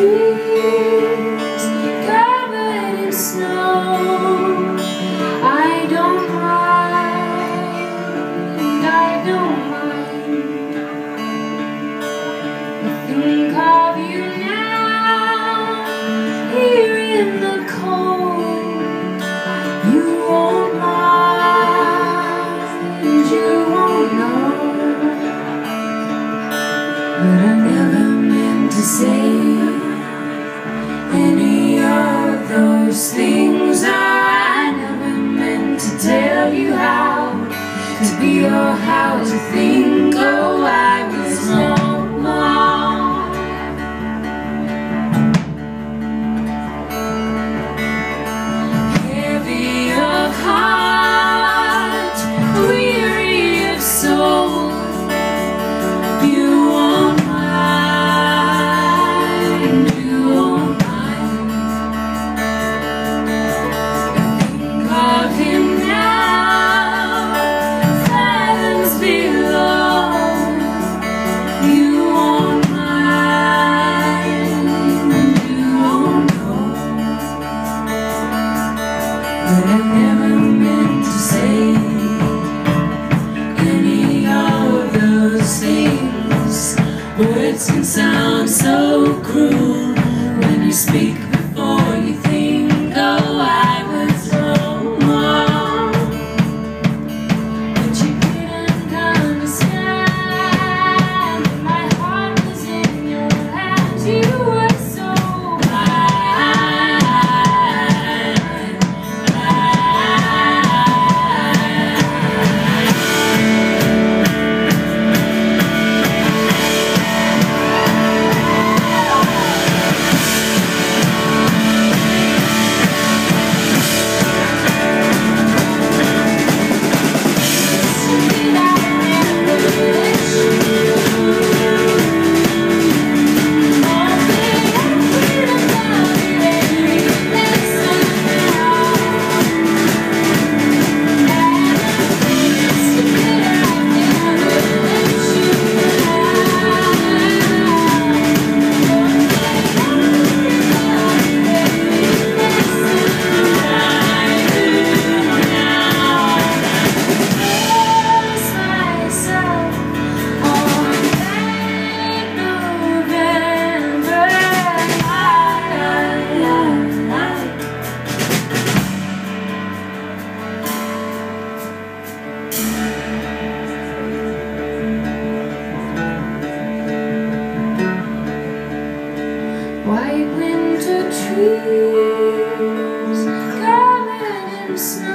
trees covered in snow. I don't mind, I don't mind. I think of you now, here in the cold. You won't mind, you won't know. But I meant to say any of those things. Words can sound so cruel Trees covered in snow.